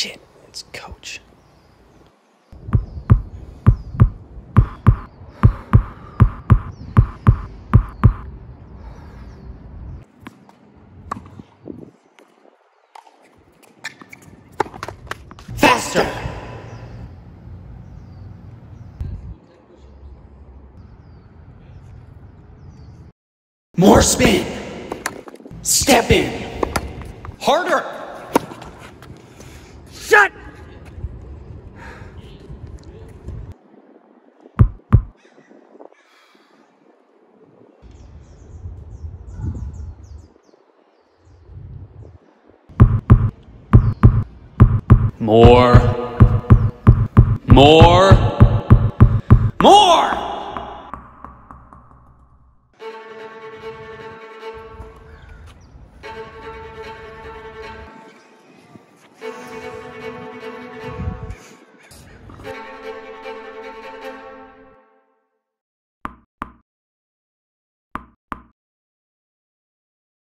Shit, it's Coach. Faster! More spin! Step in! Harder! Shut! More. More. More!